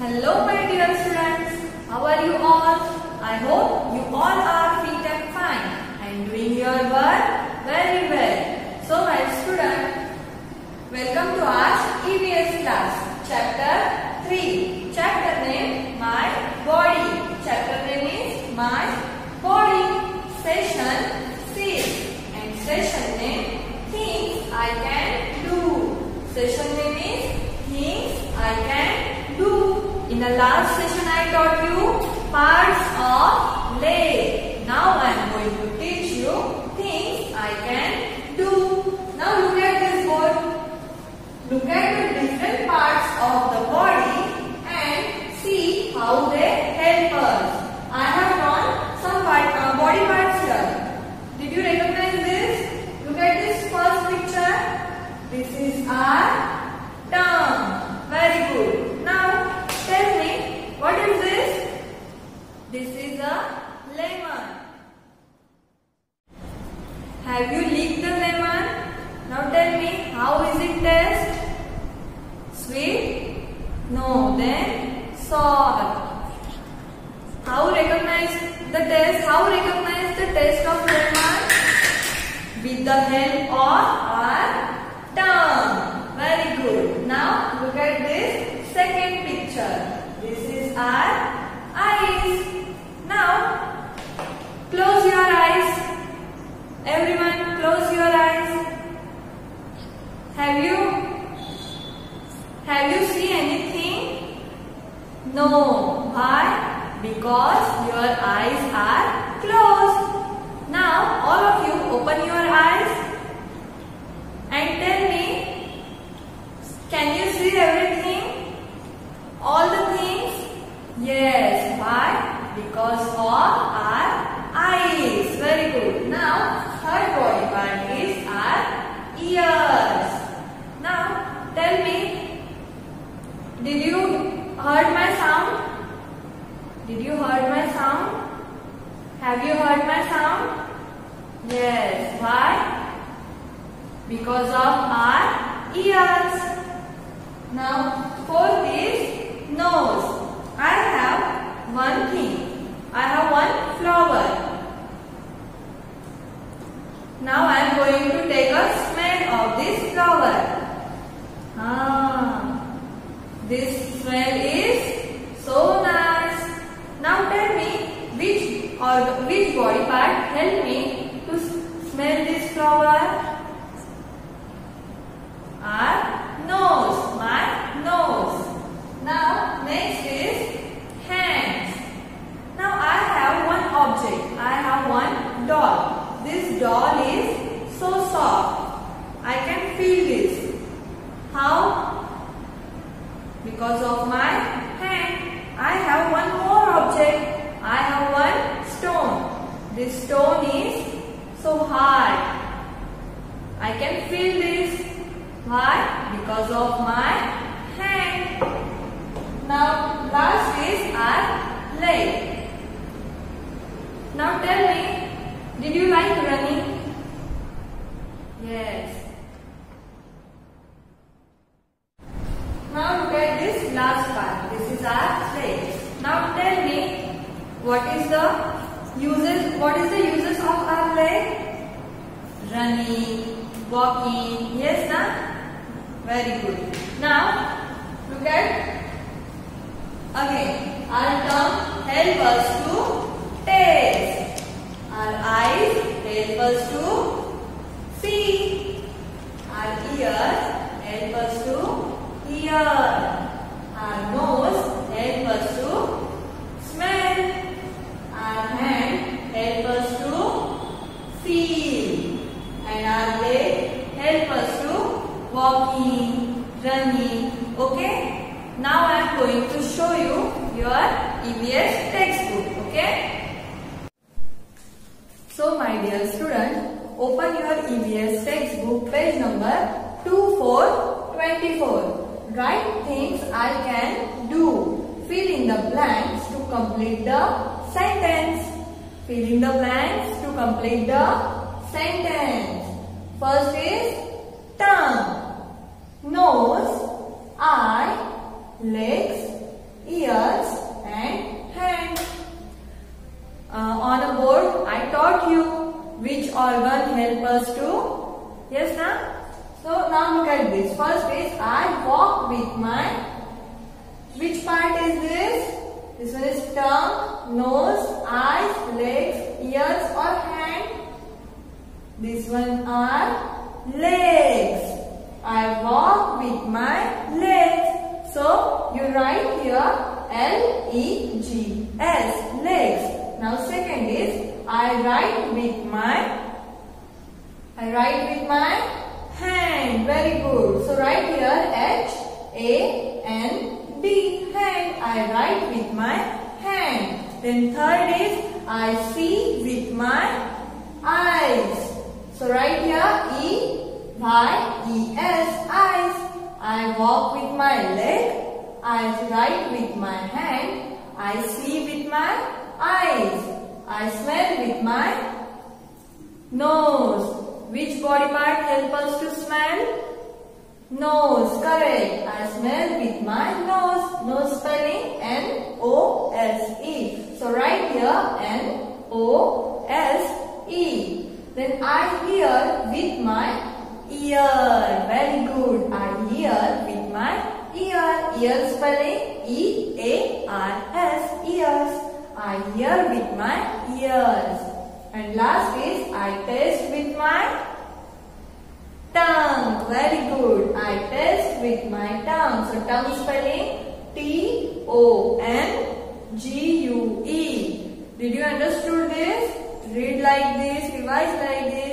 Hello my dear students. How are you all? I hope you all are fit and fine and doing your work very well. So my student, welcome to our EVS class. Chapter 3. Chapter name My Body. Chapter name is My Body. Session 6. And session name Things I Can Do. Session name is Things I Can Do. In the last session I taught you parts of leg. Now I am going to teach you things I can do. Now look at this board. Look at the different parts of the body and see how they help us. I have drawn some part, uh, body parts here. Did you recognize this? Look at this first picture. This is our tongue. Very good. Now tell me, what is this? This is a lemon. Have you licked the lemon? Now tell me, how is it taste? Sweet? No. Then salt. How recognize the taste? How recognize the taste of lemon? With the help of our tongue. Very good. Now look at this second picture. This is our eyes. Now close your eyes. Everyone close your eyes. Have you have you seen anything? No. Why? Because your eyes are closed. Now all of you open your eyes and tell me can you see everything? All the things? Yes. Why? Because of our eyes. Very good. Now third body part is our ears. Now tell me did you heard my sound? Did you heard my sound? Have you heard my sound? Yes. Why? Because of our ears. Now, fourth is nose. I have one thing. I have one flower. Now I am going to take a smell of this flower. Ah, this smell is so nice. Now tell me which or which body part help me to smell this flower? Our nose, my nose. Now next is hands. Now I have one object. I have one doll. This doll is so soft. I can feel this. How? Because of my hand. I have one more object. I have one stone. This stone is so hard. I can feel this. Why? Because of my hand. Now last is our leg. Now tell me, did you like running? Yes. Now look at this last part. This is our leg. Now tell me, what is the uses? What is the uses of our leg? Running, walking. Yes, na? Very good. Now look at again. Our tongue help us to taste. Our eyes help us to see. Our ears help us to hear. Our nose help us to smell. Our hand help us to feel. And our leg help us to walking, running. Okay? Now I am going to show you your EVS textbook. Okay? So my dear student, open your EVS textbook page number 2424. Write things I can do. Fill in the blanks to complete the sentence. Fill in the blanks to complete the sentence. First is tongue, nose, eye, legs, ears and hand. Uh, on a board, I taught you which organ help us to. Yes, now. So now look at this. First is I walk with my. Which part is this? This one is tongue, nose, eyes, legs, ears or hand. This one are legs. I walk with my legs. So you write here L E G S legs. Now second is I write with my I write with my hand. Very good. So write here H A N D hand. I write with my hand. Then third is I see with my eyes. So write here E Y E S eyes. I walk with my leg. I write with my hand. I see with my eyes. I smell with my nose. Which body part helps us to smell? Nose, correct. I smell with my nose. Nose spelling N-O-S-E. So write here N-O-S-E. Then I hear with my ear. Very good. I hear with my ear. Ear spelling E-A-R-S. Ears. I hear with my ears. And last is I taste with my tongue. Very good. I taste with my tongue. So tongue spelling T O N G U E. Did you understood this? Read like this, revise like this.